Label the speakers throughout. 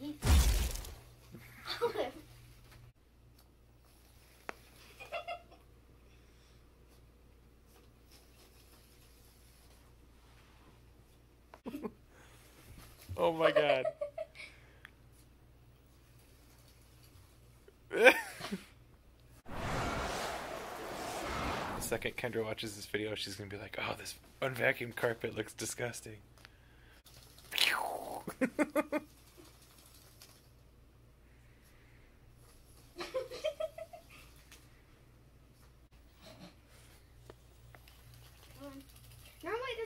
Speaker 1: oh my god. the second Kendra watches this video, she's gonna be like, oh, this unvacuumed carpet looks disgusting.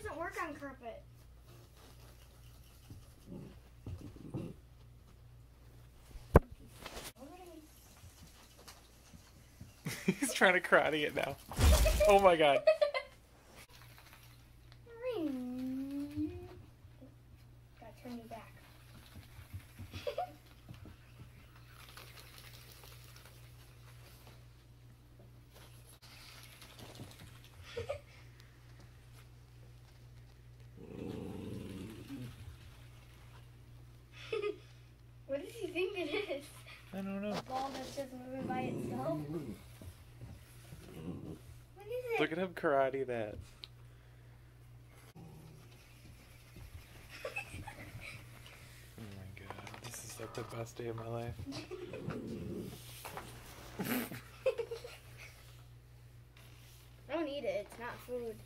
Speaker 2: doesn't work on carpet.
Speaker 1: He's trying to karate it now. Oh my god.
Speaker 2: Think it is?
Speaker 1: I don't know.
Speaker 2: A ball that's just moving by itself? What is it?
Speaker 1: Look at him karate that. Oh my god. This is like the best day of my life.
Speaker 2: I don't eat it. It's not food.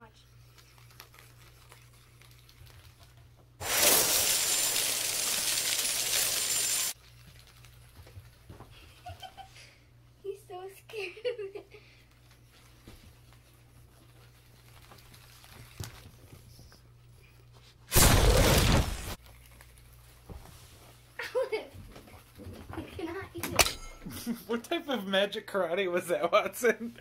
Speaker 2: Watch. He's so scared of it. Olive, you cannot eat it.
Speaker 1: what type of magic karate was that, Watson?